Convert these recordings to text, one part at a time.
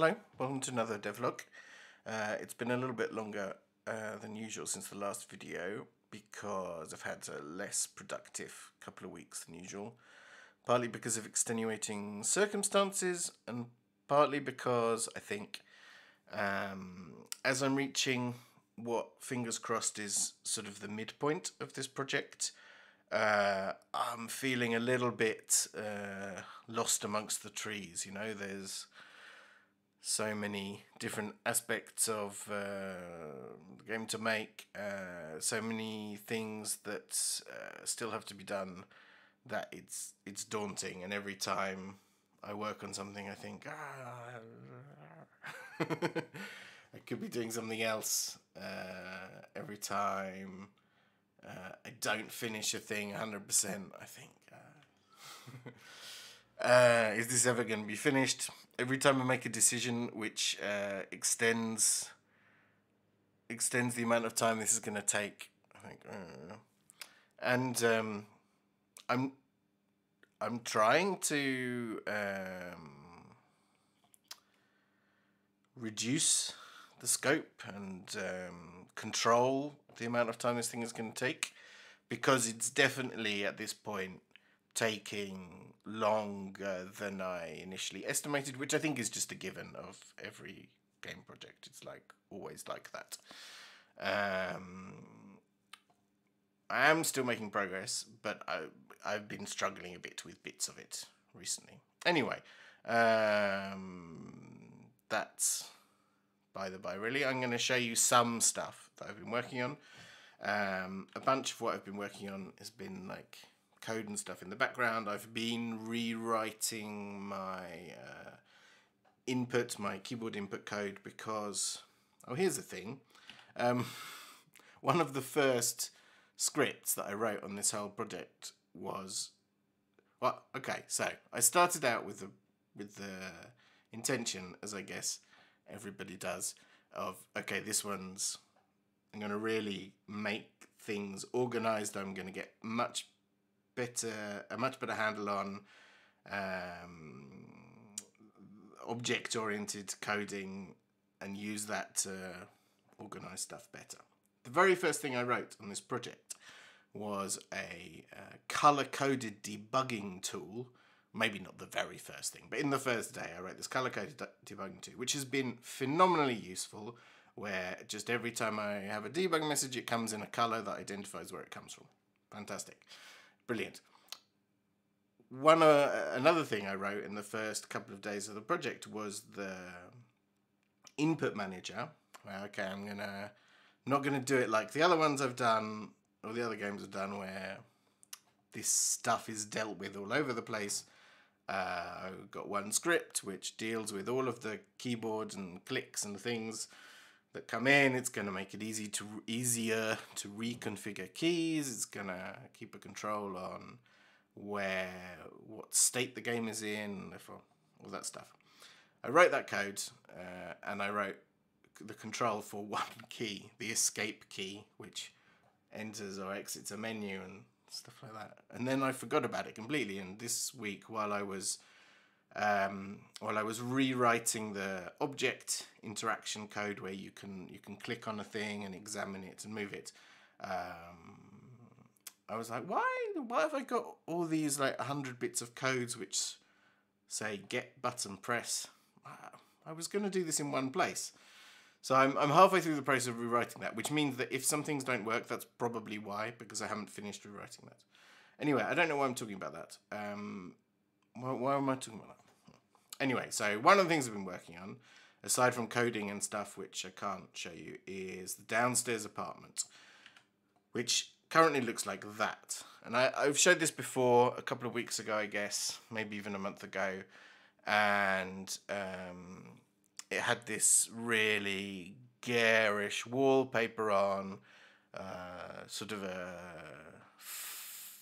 Hello, welcome to another devlog. Uh, it's been a little bit longer uh, than usual since the last video because I've had a less productive couple of weeks than usual. Partly because of extenuating circumstances and partly because I think um, as I'm reaching what, fingers crossed, is sort of the midpoint of this project, uh, I'm feeling a little bit uh, lost amongst the trees. You know, there's so many different aspects of uh, the game to make, uh, so many things that uh, still have to be done that it's it's daunting. And every time I work on something, I think, ah, I could be doing something else. Uh, every time uh, I don't finish a thing 100%, I think. Uh, is this ever going to be finished? Every time I make a decision which uh, extends extends the amount of time this is going to take, I think, uh, and um, I'm I'm trying to um, reduce the scope and um, control the amount of time this thing is going to take because it's definitely at this point taking longer than I initially estimated, which I think is just a given of every game project. It's like always like that. Um, I am still making progress, but I I've been struggling a bit with bits of it recently. Anyway, um, that's by the by. Really, I'm going to show you some stuff that I've been working on. Um, a bunch of what I've been working on has been like code and stuff in the background. I've been rewriting my uh, input, my keyboard input code because, oh, here's the thing. Um, one of the first scripts that I wrote on this whole project was, well, okay, so I started out with the with the intention, as I guess everybody does, of okay, this one's I'm going to really make things organized. I'm going to get much better, a much better handle on um, object-oriented coding and use that to organize stuff better. The very first thing I wrote on this project was a uh, color-coded debugging tool. Maybe not the very first thing, but in the first day I wrote this color-coded debugging tool, which has been phenomenally useful where just every time I have a debug message, it comes in a color that identifies where it comes from. Fantastic. Brilliant. One uh, Another thing I wrote in the first couple of days of the project was the input manager. Well, okay, I'm gonna not gonna do it like the other ones I've done or the other games I've done where this stuff is dealt with all over the place. Uh, I've got one script which deals with all of the keyboards and clicks and things that come in. It's going to make it easy to easier to reconfigure keys. It's going to keep a control on where what state the game is in, all, all that stuff. I wrote that code uh, and I wrote the control for one key, the escape key, which enters or exits a menu and stuff like that. And then I forgot about it completely. And this week, while I was um, while I was rewriting the object interaction code where you can you can click on a thing and examine it and move it. Um, I was like, why why have I got all these like hundred bits of codes which say get button press? I was going to do this in one place. So I'm, I'm halfway through the process of rewriting that, which means that if some things don't work, that's probably why, because I haven't finished rewriting that. Anyway, I don't know why I'm talking about that. Um, why, why am I talking about that? Anyway, so one of the things I've been working on, aside from coding and stuff, which I can't show you, is the downstairs apartment, which currently looks like that. And I, I've showed this before a couple of weeks ago, I guess, maybe even a month ago, and um, it had this really garish wallpaper on, uh, sort of a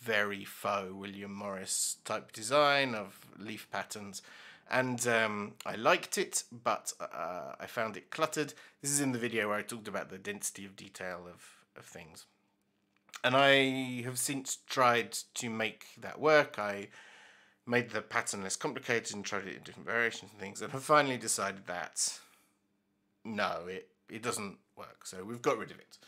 very faux William Morris type design of leaf patterns and um, I liked it, but uh, I found it cluttered. This is in the video where I talked about the density of detail of, of things. And I have since tried to make that work. I made the pattern less complicated and tried it in different variations and things, and have finally decided that no, it, it doesn't work. So we've got rid of it.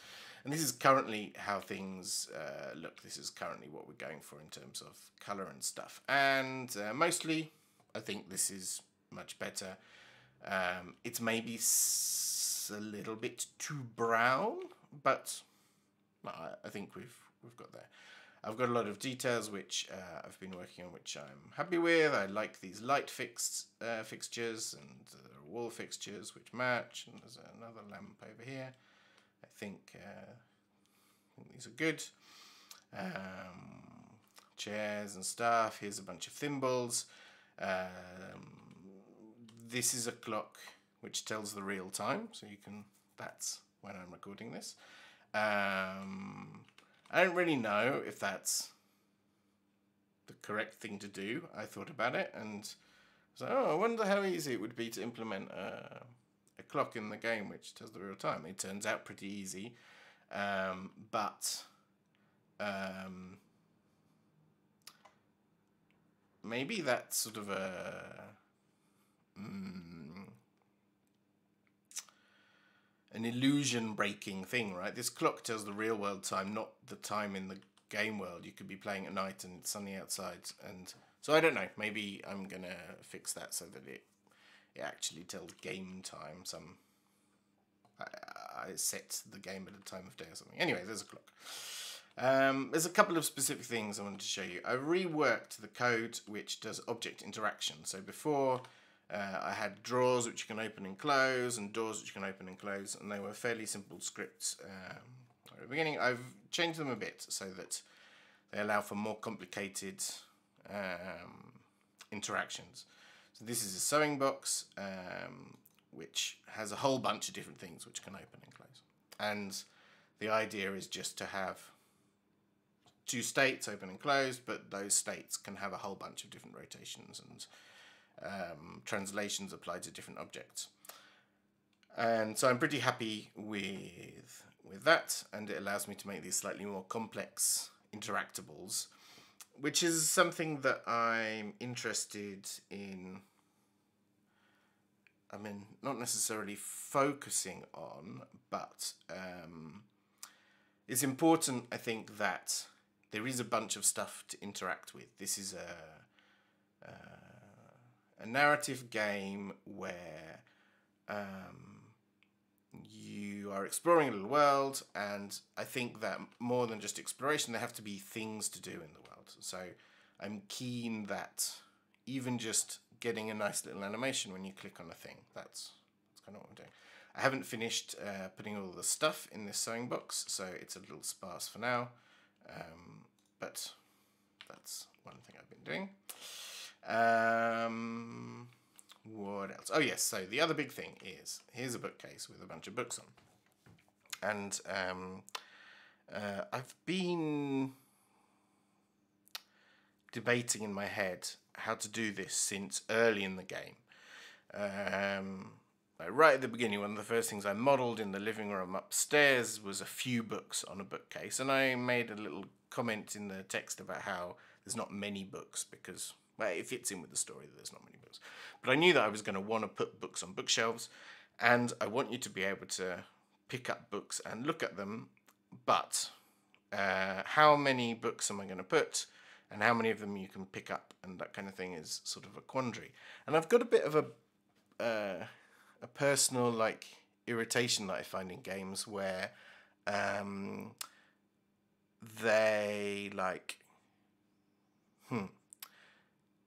And this is currently how things uh, look. This is currently what we're going for in terms of colour and stuff. And uh, mostly, I think this is much better. Um, it's maybe a little bit too brown, but I, I think we've we've got there. I've got a lot of details which uh, I've been working on, which I'm happy with. I like these light fixed uh, fixtures and wall fixtures which match. And there's another lamp over here. I think, uh, I think these are good. Um, chairs and stuff. Here's a bunch of thimbles. Um, this is a clock which tells the real time, so you can. That's when I'm recording this. Um, I don't really know if that's the correct thing to do. I thought about it and so oh, I wonder how easy it would be to implement a, a clock in the game which tells the real time. It turns out pretty easy, um, but um, maybe that's sort of a. Mm, an illusion breaking thing, right? This clock tells the real world time, not the time in the game world. You could be playing at night and it's sunny outside, and so I don't know. Maybe I'm gonna fix that so that it it actually tells game time. Some I, I set the game at a time of day or something. Anyway, there's a clock. Um, there's a couple of specific things I wanted to show you. I reworked the code which does object interaction. So before uh, I had drawers which you can open and close, and doors which you can open and close, and they were fairly simple scripts. Um, at the beginning, I've changed them a bit so that they allow for more complicated um, interactions. So this is a sewing box, um, which has a whole bunch of different things which can open and close. And the idea is just to have two states open and closed, but those states can have a whole bunch of different rotations and um, translations applied to different objects. And so I'm pretty happy with, with that, and it allows me to make these slightly more complex interactables, which is something that I'm interested in. I mean, not necessarily focusing on, but um, it's important, I think, that there is a bunch of stuff to interact with. This is a, a a narrative game where um, you are exploring a little world, and I think that more than just exploration, there have to be things to do in the world. So I'm keen that even just getting a nice little animation when you click on a thing, that's, that's kind of what I'm doing. I haven't finished uh, putting all the stuff in this sewing box, so it's a little sparse for now, um, but that's one thing I've been doing. Um, what else? Oh yes. So the other big thing is here's a bookcase with a bunch of books on, and um, uh, I've been debating in my head how to do this since early in the game. Um, right at the beginning, one of the first things I modelled in the living room upstairs was a few books on a bookcase, and I made a little comment in the text about how there's not many books because well, it fits in with the story that there's not many books. But I knew that I was going to want to put books on bookshelves, and I want you to be able to pick up books and look at them. But uh, how many books am I going to put, and how many of them you can pick up, and that kind of thing is sort of a quandary. And I've got a bit of a uh, a personal like irritation that I find in games where um, they like hmm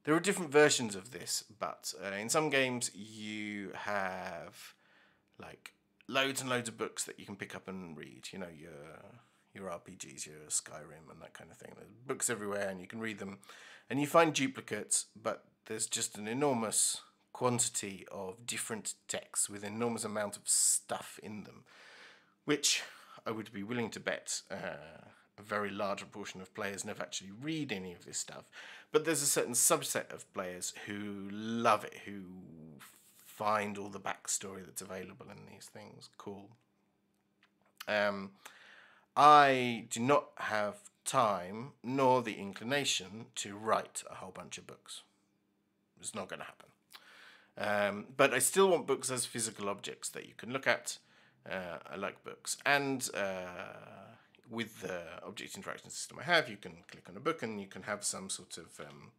there are different versions of this, but uh, in some games you have like loads and loads of books that you can pick up and read. You know your your RPGs, your Skyrim, and that kind of thing. There's books everywhere, and you can read them, and you find duplicates, but there's just an enormous quantity of different texts with enormous amount of stuff in them, which I would be willing to bet. Uh, a very large proportion of players never actually read any of this stuff. But there's a certain subset of players who love it, who find all the backstory that's available in these things cool. Um, I do not have time nor the inclination to write a whole bunch of books. It's not going to happen. Um, but I still want books as physical objects that you can look at. Uh, I like books. And uh, with the object interaction system I have, you can click on a book and you can have some sort of um,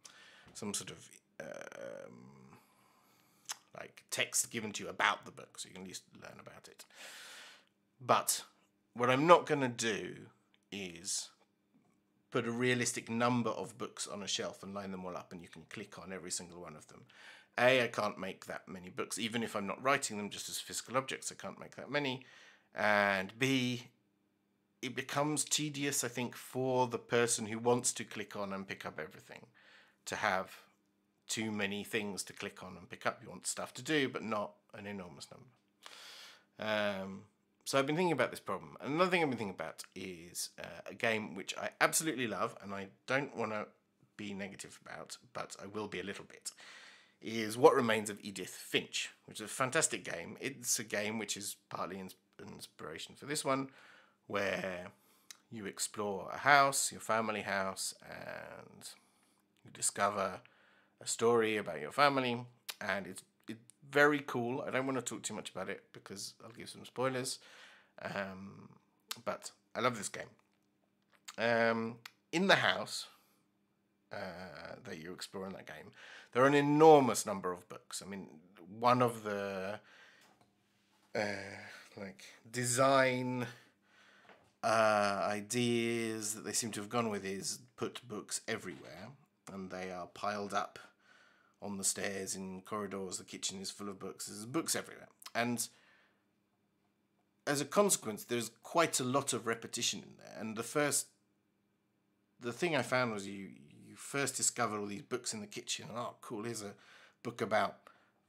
some sort of um, like text given to you about the book, so you can at least learn about it. But what I'm not going to do is put a realistic number of books on a shelf and line them all up, and you can click on every single one of them. A, I can't make that many books, even if I'm not writing them just as physical objects, I can't make that many. And B, it becomes tedious, I think, for the person who wants to click on and pick up everything to have too many things to click on and pick up. You want stuff to do, but not an enormous number. Um, so I've been thinking about this problem. Another thing I've been thinking about is uh, a game which I absolutely love, and I don't want to be negative about, but I will be a little bit. Is What Remains of Edith Finch, which is a fantastic game. It's a game which is partly ins- inspiration for this one, where you explore a house, your family house, and you discover a story about your family, and it's it's very cool. I don't want to talk too much about it because I'll give some spoilers. Um, but I love this game. Um, in the house uh, that you explore in that game, there are an enormous number of books. I mean, one of the uh, like design uh, ideas that they seem to have gone with is put books everywhere, and they are piled up on the stairs, in corridors. The kitchen is full of books. There's books everywhere, and as a consequence, there's quite a lot of repetition in there. And the first, the thing I found was you you first discover all these books in the kitchen. Oh, cool! Here's a book about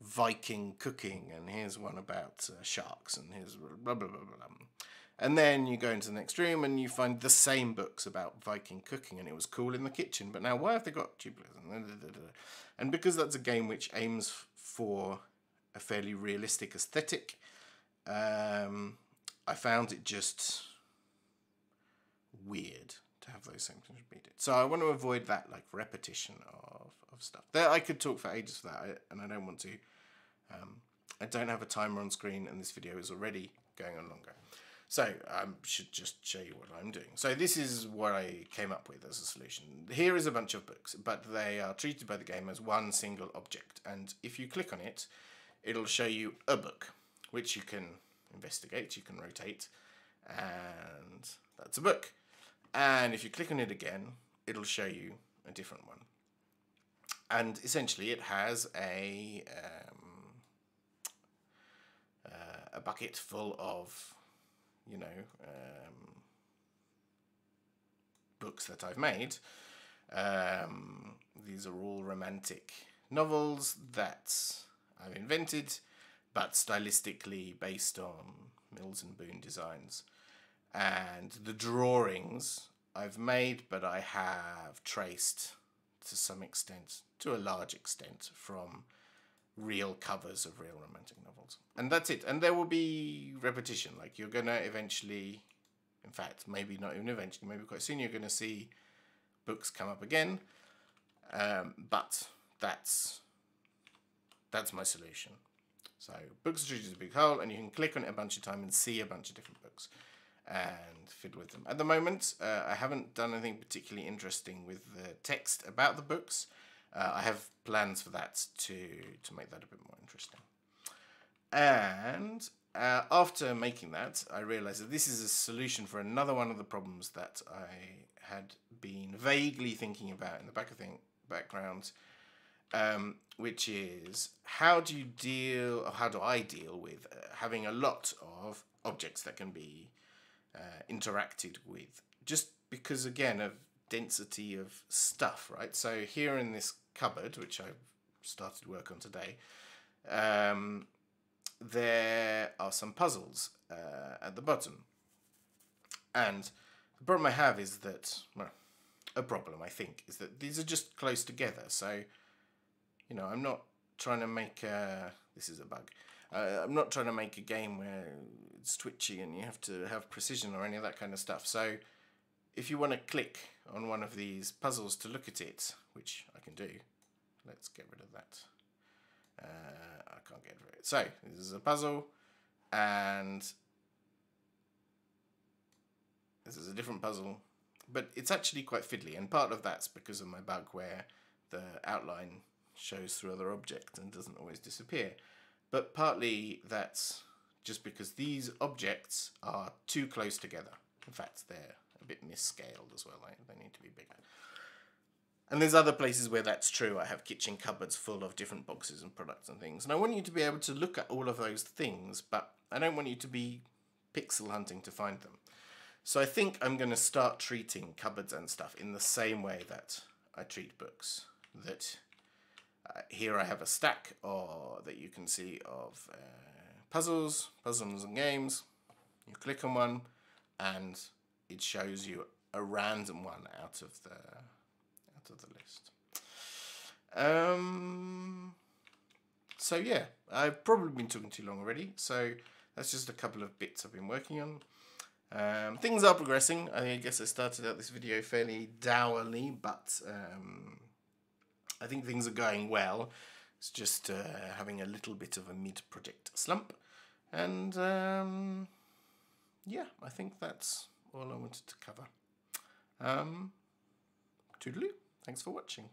Viking cooking, and here's one about uh, sharks, and here's blah blah blah blah. And then you go into the next room and you find the same books about Viking cooking, and it was cool in the kitchen. But now, why have they got tubular? And because that's a game which aims for a fairly realistic aesthetic, um, I found it just weird to have those same things repeated. So I want to avoid that like repetition of, of stuff. There, I could talk for ages for that, and I don't want to. Um, I don't have a timer on screen, and this video is already going on longer. So I should just show you what I'm doing. So this is what I came up with as a solution. Here is a bunch of books, but they are treated by the game as one single object. And if you click on it, it'll show you a book, which you can investigate, you can rotate, and that's a book. And if you click on it again, it'll show you a different one. And essentially, it has a um, uh, a bucket full of you know, um, books that I've made. Um, these are all romantic novels that I've invented, but stylistically based on Mills and Boon designs. And the drawings I've made, but I have traced to some extent, to a large extent, from real covers of real romantic novels. And that's it. And there will be repetition. Like you're gonna eventually in fact, maybe not even eventually, maybe quite soon you're gonna see books come up again. Um, but that's that's my solution. So books are treated as a big whole and you can click on it a bunch of time and see a bunch of different books and fiddle with them. At the moment, uh, I haven't done anything particularly interesting with the text about the books. Uh, I have plans for that to to make that a bit more interesting. And uh, after making that, I realized that this is a solution for another one of the problems that I had been vaguely thinking about in the back of the background, um, which is how do you deal, or how do I deal with uh, having a lot of objects that can be uh, interacted with, just because again of density of stuff, right? So here in this cupboard, which I've started work on today, um, there are some puzzles uh, at the bottom. And the problem I have is that, well, a problem I think, is that these are just close together. So, you know, I'm not trying to make a, this is a bug. Uh, I'm not trying to make a game where it's twitchy and you have to have precision or any of that kind of stuff. So if you want to click on one of these puzzles to look at it, which I can do, let's get rid of that. Uh, I can't get rid of it. So this is a puzzle, and this is a different puzzle, but it's actually quite fiddly, and part of that's because of my bug where the outline shows through other objects and doesn't always disappear. But partly that's just because these objects are too close together. In fact, they're a bit misscaled as well. They need to be bigger. And there's other places where that's true. I have kitchen cupboards full of different boxes and products and things. And I want you to be able to look at all of those things, but I don't want you to be pixel hunting to find them. So I think I'm going to start treating cupboards and stuff in the same way that I treat books. That uh, here I have a stack or that you can see of uh, puzzles, puzzles and games. You click on one and it shows you a random one out of the out of the list. Um, so yeah, I've probably been talking too long already. So that's just a couple of bits I've been working on. Um, things are progressing. I guess I started out this video fairly dourly, but um, I think things are going well. It's just uh, having a little bit of a mid-project slump. And um, yeah, I think that's all I wanted to cover. Um, toodaloo. Thanks for watching.